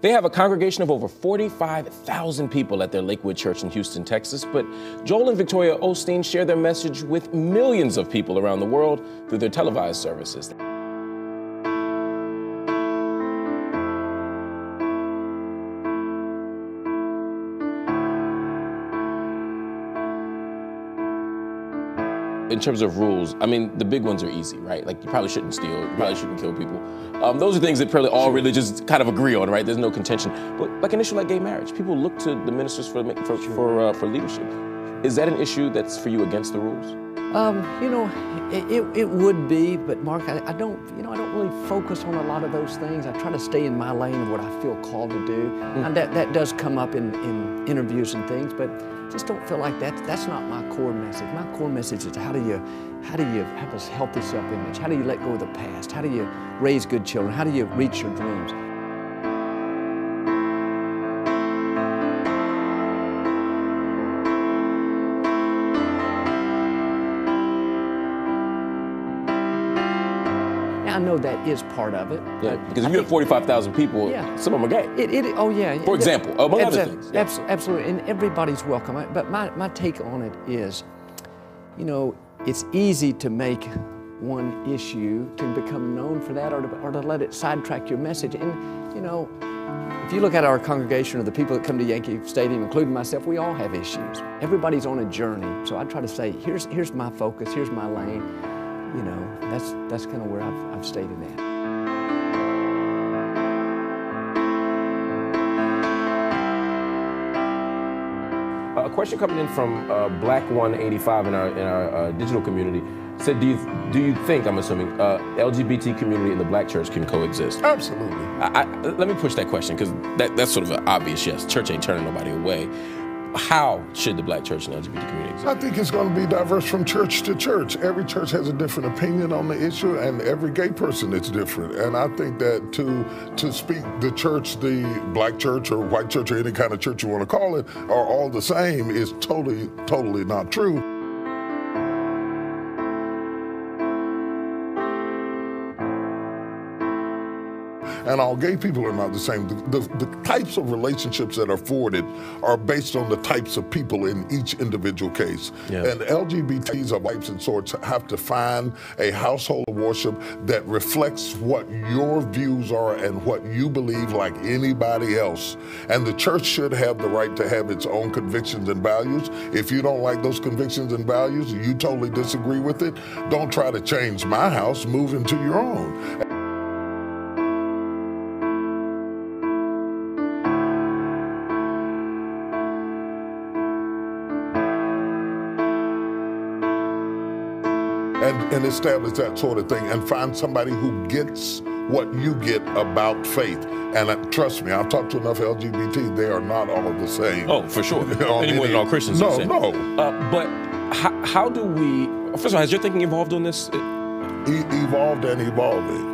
They have a congregation of over 45,000 people at their Lakewood Church in Houston, Texas. But Joel and Victoria Osteen share their message with millions of people around the world through their televised services. In terms of rules, I mean, the big ones are easy, right? Like you probably shouldn't steal, you probably shouldn't kill people. Um, those are things that probably all religions kind of agree on, right? There's no contention. But like an issue like gay marriage, people look to the ministers for for for, uh, for leadership. Is that an issue that's for you against the rules? Um, you know, it, it, it, would be, but Mark, I, I, don't, you know, I don't really focus on a lot of those things. I try to stay in my lane of what I feel called to do, mm. and that, that does come up in, in interviews and things, but just don't feel like that. That's not my core message. My core message is how do you, how do you have a healthy self-image? How do you let go of the past? How do you raise good children? How do you reach your dreams? I know that is part of it. Yeah, because if you have 45,000 people, yeah. some of them are gay. It, it, oh, yeah. For example, among other things. Yeah. Absolutely, and everybody's welcome. But my, my take on it is, you know, it's easy to make one issue to become known for that or to, or to let it sidetrack your message. And, you know, if you look at our congregation or the people that come to Yankee Stadium, including myself, we all have issues. Everybody's on a journey. So I try to say, here's, here's my focus, here's my lane you know, that's, that's kind of where I've, I've stayed in that. A question coming in from uh, Black 185 in our in our uh, digital community said, "Do you do you think I'm assuming uh, LGBT community and the Black church can coexist?" Absolutely. I, I, let me push that question because that, that's sort of an obvious yes. Church ain't turning nobody away how should the black church and LGBT community exist? I think it's going to be diverse from church to church. Every church has a different opinion on the issue, and every gay person is different. And I think that to to speak the church, the black church or white church or any kind of church you want to call it, are all the same is totally, totally not true. And all gay people are not the same. The, the, the, types of relationships that are afforded are based on the types of people in each individual case. Yeah. And LGBTs of types and sorts have to find a household of worship that reflects what your views are and what you believe like anybody else. And the church should have the right to have its own convictions and values. If you don't like those convictions and values, you totally disagree with it, don't try to change my house, move into your own. And, and establish that sort of thing and find somebody who gets what you get about faith. And uh, trust me, I've talked to enough LGBT, they are not all of the same. Oh, for sure. Any more than all Christians No, no. Uh, but how, how, do we, first of all, has your thinking evolved on this? E evolved and evolving.